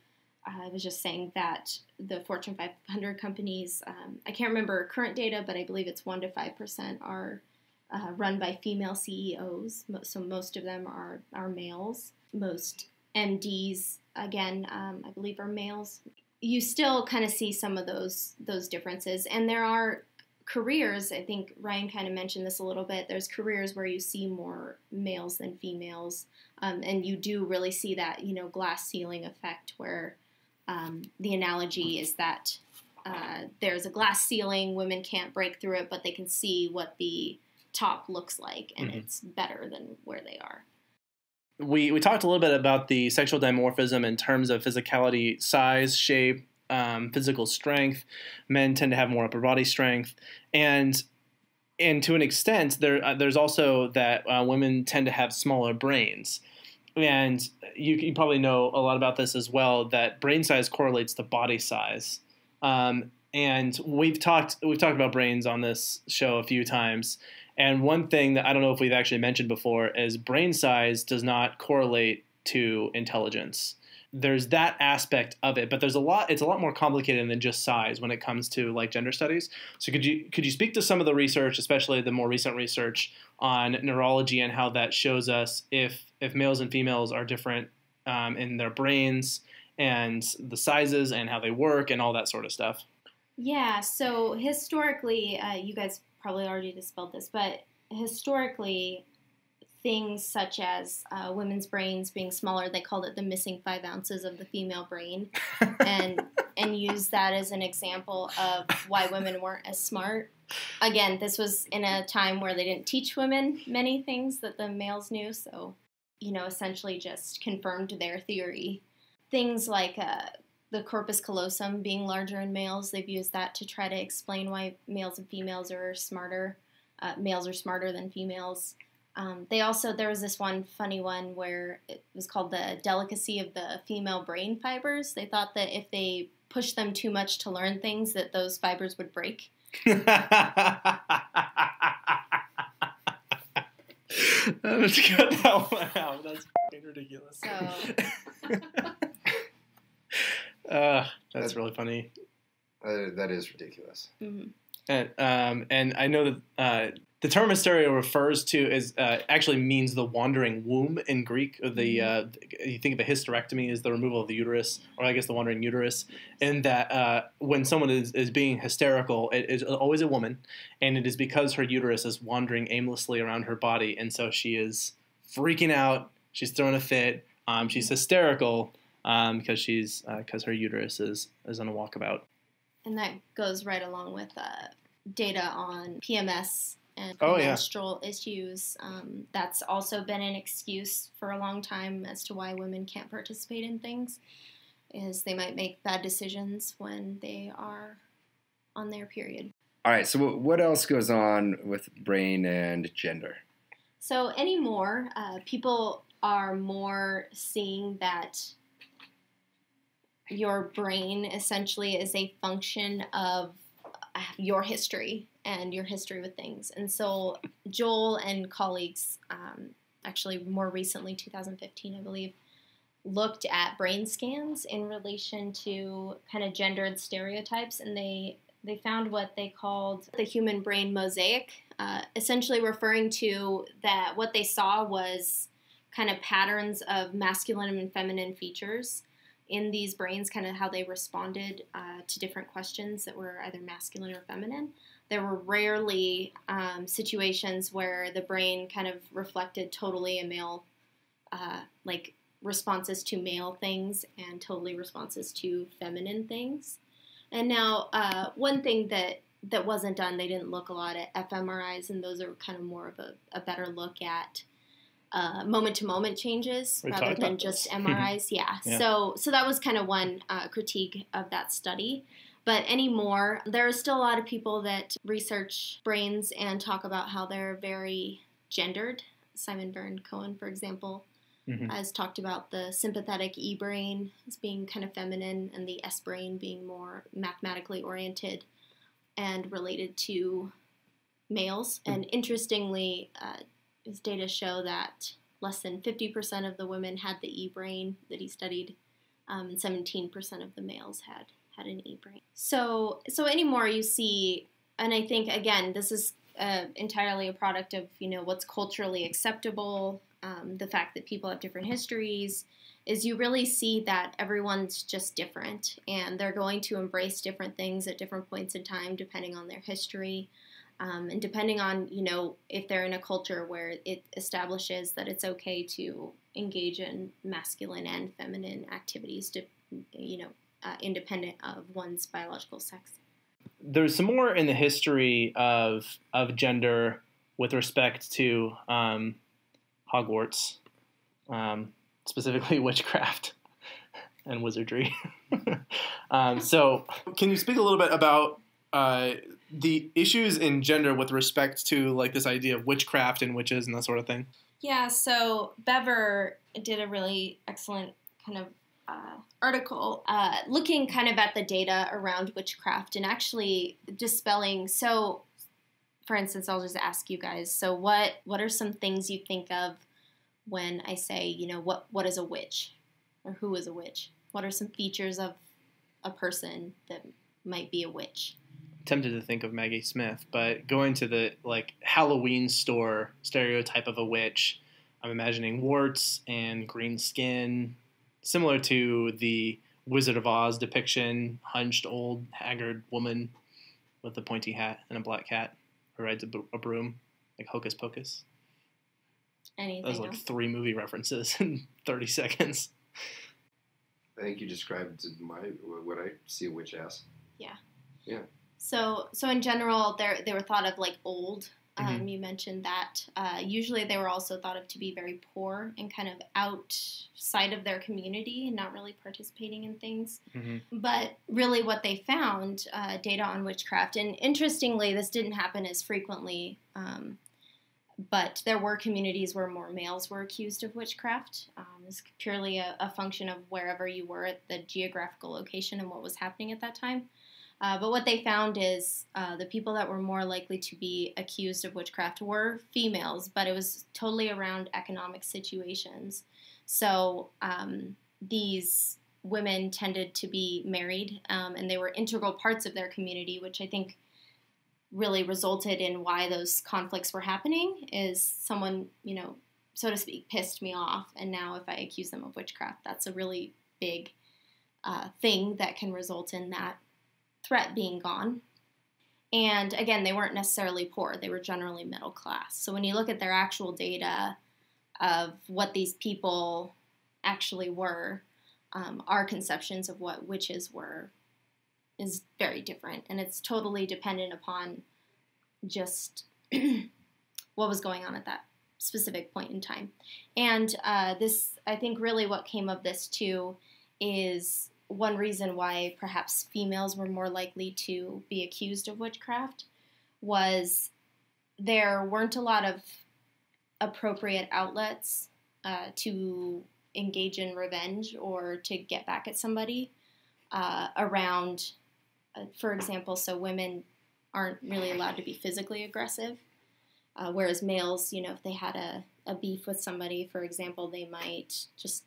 D: I was just saying that the Fortune 500 companies, um, I can't remember current data, but I believe it's 1% to 5% are uh, run by female CEOs. So most of them are, are males. Most MDs, again, um, I believe are males. You still kind of see some of those those differences, and there are careers. I think Ryan kind of mentioned this a little bit. There's careers where you see more males than females, um, and you do really see that you know glass ceiling effect where um, the analogy is that uh, there's a glass ceiling, women can't break through it, but they can see what the top looks like, and mm-hmm. it's better than where they are.
B: We, we talked a little bit about the sexual dimorphism in terms of physicality, size, shape, um, physical strength. Men tend to have more upper body strength, and and to an extent, there uh, there's also that uh, women tend to have smaller brains. And you, you, probably know a lot about this as well that brain size correlates to body size. Um, and we've talked we've talked about brains on this show a few times. And one thing that i don't know if we've actually mentioned before is brain size does not correlate to intelligence there's that aspect of it but there's a lot it's a lot more complicated than just size when it comes to like gender studies. So could you could you speak to some of the research especially the more recent research on neurology and how that shows us if if males and females are different um, in their brains and the sizes and how they work and all that sort of stuff?
D: Yeah so historically uh, you guys probably already dispelled this but historically things such as uh, women's brains being smaller. They called it the missing five ounces of the female brain, and and used that as an example of why women weren't as smart. Again, this was in a time where they didn't teach women many things that the males knew, so you know, essentially just confirmed their theory. Things like uh, the corpus callosum being larger in males, they've used that to try to explain why males and females are smarter. Uh, males are smarter than females. Um, they also there was this one funny one where it was called the delicacy of the female brain fibers. They thought that if they pushed them too much to learn things, that those fibers would break. Let's
B: cut that one out. That's ridiculous. So. uh, that's really funny.
C: Uh, that is ridiculous.
B: Mm-hmm. And, um, and I know that uh, the term hysteria refers to is uh, actually means the wandering womb in Greek. The mm-hmm. uh, you think of a hysterectomy as the removal of the uterus, or I guess the wandering uterus, and that uh, when someone is, is being hysterical, it is always a woman, and it is because her uterus is wandering aimlessly around her body, and so she is freaking out. She's throwing a fit. Um, she's hysterical um, because she's because uh, her uterus is is on a walkabout.
D: And that goes right along with uh, data on PMS and oh, menstrual yeah. issues. Um, that's also been an excuse for a long time as to why women can't participate in things, is they might make bad decisions when they are on their period.
C: All right. So what else goes on with brain and gender?
D: So anymore, uh, people are more seeing that your brain essentially is a function of uh, your history and your history with things. And so Joel and colleagues, um, actually more recently, 2015, I believe, looked at brain scans in relation to kind of gendered stereotypes, and they they found what they called the human brain mosaic, uh, essentially referring to that what they saw was kind of patterns of masculine and feminine features in these brains, kind of how they responded uh, to different questions that were either masculine or feminine there were rarely um, situations where the brain kind of reflected totally a male, uh, like responses to male things and totally responses to feminine things. And now, uh, one thing that that wasn't done, they didn't look a lot at fMRIs, and those are kind of more of a, a better look at moment to moment changes we rather than just MRIs. yeah. yeah. So so that was kind of one uh, critique of that study. But anymore, there are still a lot of people that research brains and talk about how they're very gendered. Simon Baron Cohen, for example, mm-hmm. has talked about the sympathetic E brain as being kind of feminine and the S brain being more mathematically oriented. and related to males. And interestingly, uh, his data show that less than 50% of the women had the E brain that he studied, um, and 17% of the males had had an E brain. So, so anymore you see, and I think again, this is uh, entirely a product of you know what's culturally acceptable, um, the fact that people have different histories. Is you really see that everyone's just different, and they're going to embrace different things at different points in time, depending on their history. Um, and depending on you know if they're in a culture where it establishes that it's okay to engage in masculine and feminine activities to you know uh, independent of one's biological sex
B: there's some more in the history of of gender with respect to um, Hogwarts, um, specifically witchcraft and wizardry. um, so,
E: can you speak a little bit about uh, the issues in gender with respect to like this idea of witchcraft and witches and that sort of thing?
D: Yeah, so Bever did a really excellent kind of uh, article uh, looking kind of at the data around witchcraft and actually dispelling. So, for instance, I'll just ask you guys. So, what what are some things you think of when I say, you know, what what is a witch, or who is a witch? What are some features of a person that might be a witch?
B: tempted to think of Maggie Smith, but going to the like Halloween store stereotype of a witch, I'm imagining warts and green skin, similar to the Wizard of Oz depiction, hunched old haggard woman with a pointy hat and a black cat who rides a, a broom, like Hocus Pocus.
D: Anything
B: That was like
D: else?
B: three movie references in 30 seconds.
C: I think you described my what I see a witch as. Yeah. Yeah.
D: So, so in general, they they were thought of like old. Um,
B: Mhm.
D: You mentioned that. Uh, usually, they were also thought of to be very poor and kind of outside of their community and not really participating in things.
B: Mhm.
D: But really, what they found uh, data on witchcraft, and interestingly, this didn't happen as frequently. Um, but there were communities where more males were accused of witchcraft. Um, it's purely a, a function of wherever you were at the geographical location and what was happening at that time. Uh, but what they found is uh, the people that were more likely to be accused of witchcraft were females, but it was totally around economic situations. So um, these women tended to be married, um, and they were integral parts of their community, which I think really resulted in why those conflicts were happening. Is someone, you know, so to speak, pissed me off, and now if I accuse them of witchcraft, that's a really big uh, thing that can result in that threat being gone. And again, they weren't necessarily poor, they were generally middle class. So when you look at their actual data of what these people actually were, um, our conceptions of what witches were is very different. And it's totally dependent upon just what was going on at that specific point in time. And uh, this, I think, really what came of this too is one reason why perhaps females were more likely to be accused of witchcraft was there weren't a lot of appropriate outlets uh, to engage in revenge or to get back at somebody uh, around, uh, for example, so women aren't really allowed to be physically aggressive. Uh, whereas males, you know, if they had a, a beef with somebody, for example, they might just,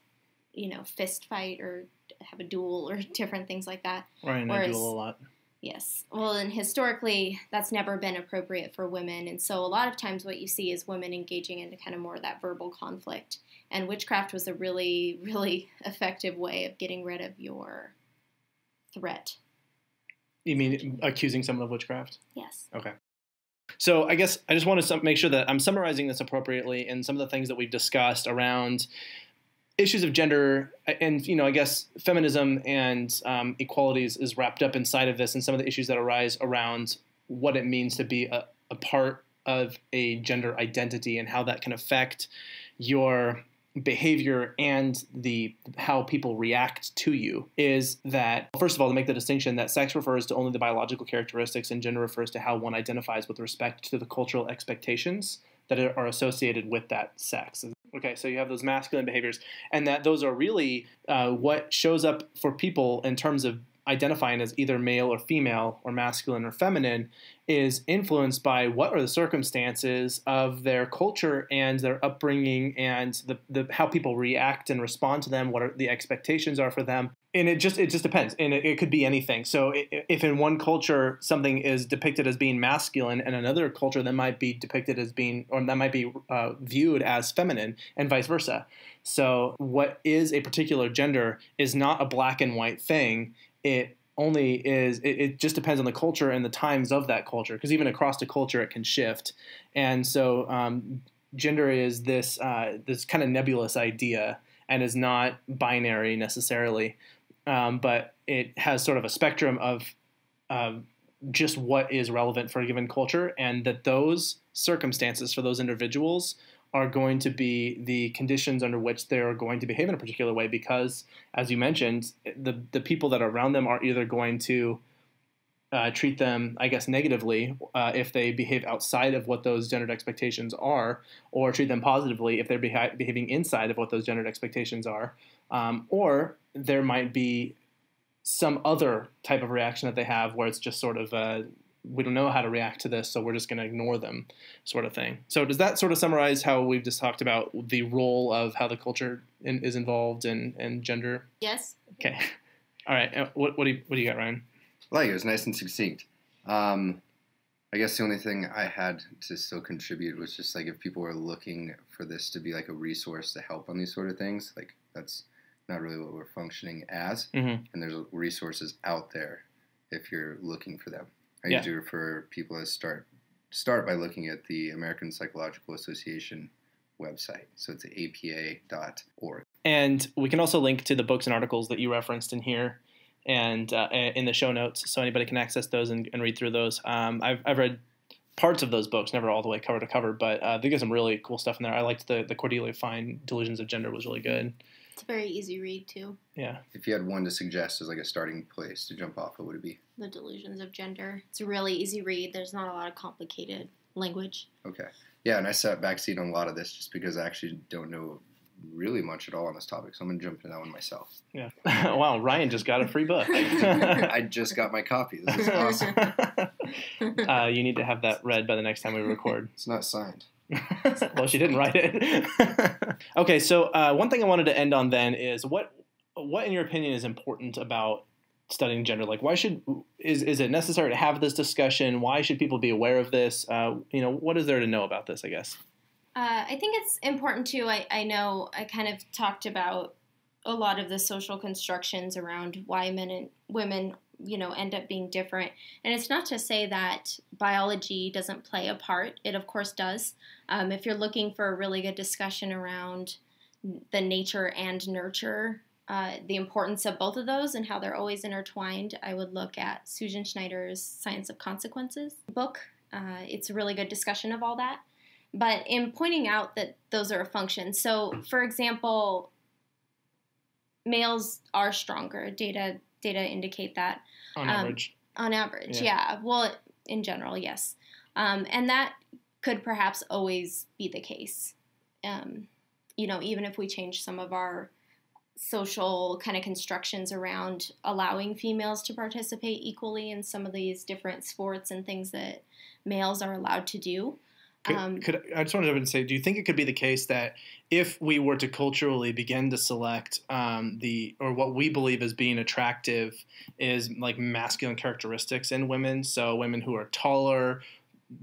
D: you know, fist fight or have a duel or different things like that.
B: Right, and I
D: Whereas-
B: duel a lot.
D: Yes. Well, and historically, that's never been appropriate for women. And so a lot of times what you see is women engaging into kind of more of that verbal conflict. And witchcraft was a really, really effective way of getting rid of your threat.
B: You mean accusing someone of witchcraft?
D: Yes. Okay.
B: So I guess I just want to make sure that I'm summarizing this appropriately and some of the things that we've discussed around issues of gender and you know I guess feminism and um, equalities is wrapped up inside of this and some of the issues that arise around what it means to be a, a part of a gender identity and how that can affect your behavior and the how people react to you is that first of all to make the distinction that sex refers to only the biological characteristics and gender refers to how one identifies with respect to the cultural expectations that are associated with that sex okay so you have those masculine behaviors and that those are really uh, what shows up for people in terms of identifying as either male or female or masculine or feminine is influenced by what are the circumstances of their culture and their upbringing and the, the how people react and respond to them what are the expectations are for them and it just it just depends. And it, it could be anything. So if in one culture something is depicted as being masculine and another culture that might be depicted as being or that might be uh, viewed as feminine and vice versa. So what is a particular gender is not a black and white thing. It only is it, it, just depends on the culture and the times of that culture because even across the culture it can shift. And so um, gender is this uh, this kind of nebulous idea and is not binary necessarily um, but it has sort of a spectrum of um, just what is relevant for a given culture and that those circumstances for those individuals are going to be the conditions under which they're going to behave in a particular way because, as you mentioned, the, the people that are around them are either going to uh, treat them, I guess, negatively uh, if they behave outside of what those gendered expectations are, or treat them positively if they're beha- behaving inside of what those gendered expectations are. Um, or there might be some other type of reaction that they have where it's just sort of uh, we don't know how to react to this, so we're just going to ignore them, sort of thing. So does that sort of summarize how we've just talked about the role of how the culture in, is involved in, in gender?
D: Yes.
B: Okay. All right. Uh, what, what do you what do you got, Ryan?
C: Like it was nice and succinct. Um, I guess the only thing I had to still contribute was just like if people are looking for this to be like a resource to help on these sort of things, like that's not really what we're functioning as.
B: Mm-hmm.
C: And there's resources out there if you're looking for them. I
B: Yeah.
C: usually refer people to start start by looking at the American Psychological Association website. So it's apa.org.
B: And we can also link to the books and articles that you referenced in here and uh, in the show notes so anybody can access those and, and read through those. Um, I've, I've read parts of those books, never all the way cover to cover, but uh, they get some really cool stuff in there. I liked the, the Cordelia Fine Delusions of Gender was really good.
D: It's a very easy read too.
B: Yeah.
C: If you had one to suggest as like a starting place to jump off, what would it be?
D: The Delusions of Gender. It's a really easy read. There's not a lot of complicated language.
C: Okay. Yeah, and I sat backseat on a lot of this just because I actually don't know really much at all on this topic. So I'm gonna jump into that one myself.
B: Yeah. wow, Ryan just got a free book.
C: I just got my copy. This is awesome.
B: uh, you need to have that read by the next time we record.
C: It's not signed.
B: well, she didn't write it. okay, so uh, one thing I wanted to end on then is what what in your opinion is important about studying gender? Like, why should is is it necessary to have this discussion? Why should people be aware of this? Uh, you know, what is there to know about this? I guess.
D: Uh, I think it's important too. I, I know I kind of talked about a lot of the social constructions around why men and women, you know, end up being different. And it's not to say that biology doesn't play a part. It of course does. Um, if you're looking for a really good discussion around the nature and nurture, uh, the importance of both of those and how they're always intertwined, I would look at Susan Schneider's Science of Consequences book. Uh, it's a really good discussion of all that but in pointing out that those are a function. So, for example, males are stronger. Data data indicate that
B: On
D: Um,
B: average.
D: on average.
B: Yeah.
D: Yeah. Well, in general, yes, um, and that could perhaps always be the case. Um, you know, even if we change some of our social kind of constructions around allowing females to participate equally in some of these different sports and things that males are allowed to do.
B: Could,
D: Um,
B: could I just wanted to say, do you think it could be the case that if we were to culturally begin to select um, the or what we believe as being attractive is like masculine characteristics in women, so women who are taller,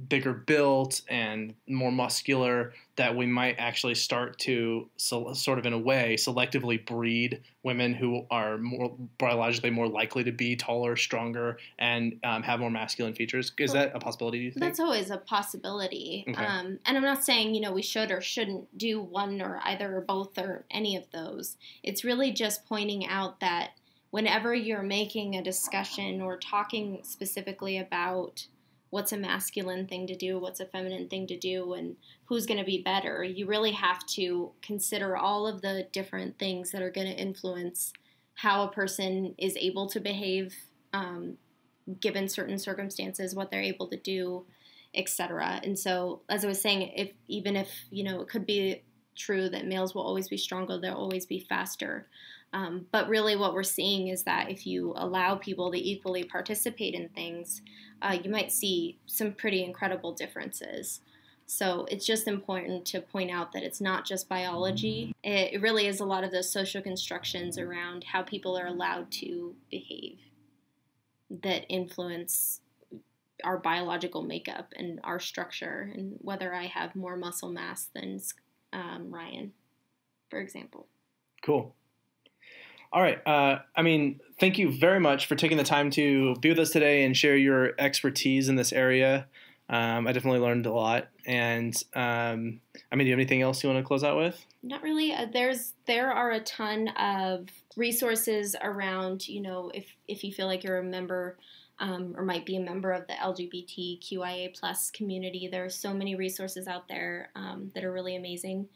B: bigger built, and more muscular, that we might actually start to so, sort of in a way selectively breed women who are more biologically more likely to be taller, stronger, and um, have more masculine features. Is that a possibility? Do you think?
D: That's always a possibility.
B: Okay.
D: Um, and I'm not saying, you know, we should or shouldn't do one or either or both or any of those. It's really just pointing out that whenever you're making a discussion or talking specifically about what's a masculine thing to do, what's a feminine thing to do, and who's going to be better, you really have to consider all of the different things that are going to influence how a person is able to behave um, given certain circumstances, what they're able to do, etc. And so, as I was saying, if even if you know it could be true that males will always be stronger, they'll always be faster. Um, but really, what we're seeing is that if you allow people to equally participate in things, uh, you might see some pretty incredible differences. So it's just important to point out that it's not just biology. It, really is a lot of those social constructions around how people are allowed to behave that influence our biological makeup and our structure and whether I have more muscle mass than um, Ryan, for example.
B: Cool. All right. Uh, I mean, thank you very much for taking the time to be with us today and share your expertise in this area. Um, I definitely learned a lot. And um, I mean, do you have anything else you want to close out with?
D: Not really. Uh, there's there are a ton of resources around. You know, if if you feel like you're a member um, or might be a member of the LGBTQIA plus community, there are so many resources out there um, that are really amazing.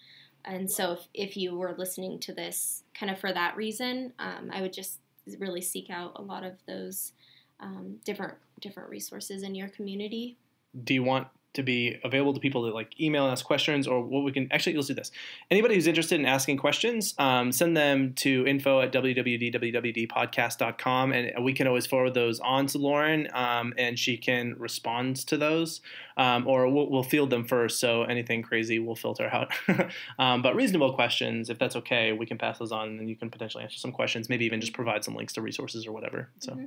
D: And so, if, if you were listening to this kind of for that reason, um, I would just really seek out a lot of those um, different different resources in your community.
B: Do you want to be available to people to like email and ask questions or what we can actually let's do this. Anybody who's interested in asking questions um, send them to info at www.wwdpodcast.com and we can always forward those on to lauren um, and she can respond to those um, or we'll, we'll, field them first so anything crazy we'll filter out. Um, but reasonable questions if that's okay we can pass those on and you can potentially answer some questions maybe even just provide some links to resources or whatever so. Mm-hmm.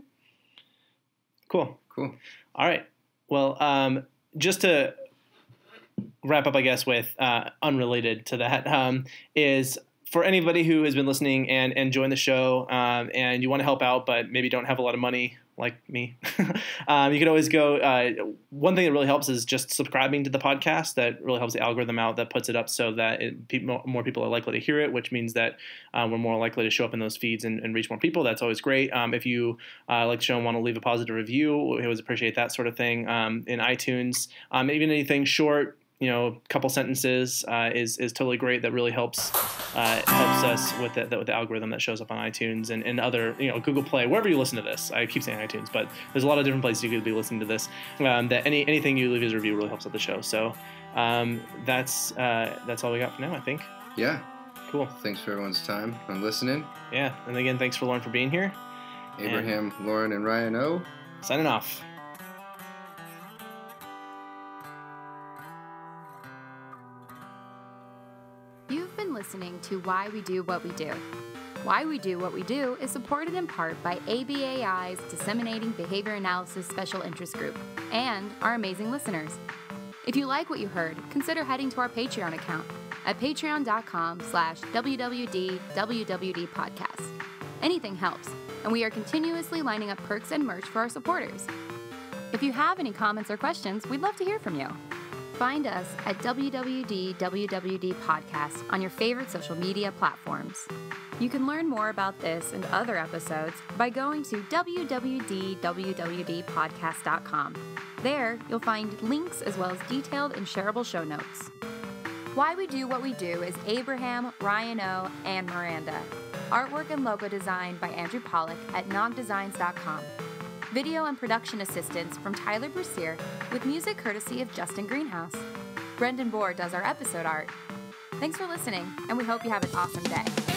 B: cool.
C: Cool.
B: All right. Well um, just to wrap up, I guess, with uh, unrelated to that, um, is for anybody who has been listening and enjoying the show um, and you want to help out but maybe don't have a lot of money like me. Um, you can always go uh, one thing that really helps is just subscribing to the podcast. That really helps the algorithm out that puts it up so that it, people, more people are likely to hear it which means that uh, we're more likely to show up in those feeds and, and reach more people. That's always great. Um, if you uh, like the show and want to leave a positive review we always appreciate that sort of thing. Um, in itunes um, even anything short you know, a couple sentences uh, is is totally great. That really helps uh, helps us with the, with the algorithm that shows up on iTunes and, and other you know Google Play wherever you listen to this. I keep saying iTunes, but there's a lot of different places you could be listening to this. Um, that any anything you leave as a review really helps out the show. So um, that's uh, that's all we got for now. I think.
C: Yeah.
B: Cool.
C: Thanks for everyone's time and listening.
B: Yeah, and again, thanks for Lauren for being here.
C: Abraham, and Lauren, and Ryan O.
B: Signing off.
F: Listening to Why We Do What We Do. Why We Do What We Do is supported in part by ABAI's Disseminating Behavior Analysis Special Interest Group and our amazing listeners. If you like what you heard, consider heading to our Patreon account at patreon.com slash www.wwd podcast. Anything helps, and we are continuously lining up perks and merch for our supporters. If you have any comments or questions, we'd love to hear from you. Find us at WWD on your favorite social media platforms. You can learn more about this and other episodes by going to www.wwdpodcast.com. There, you'll find links as well as detailed and shareable show notes. Why We Do What We Do is Abraham, Ryan O, and Miranda. Artwork and logo design by Andrew Pollock at nogdesigns.com video and production assistance from Tyler Bessire, with music courtesy of Justin Greenhouse. Brendan Bohr does our episode art. Thanks for listening, and we hope you have an awesome day.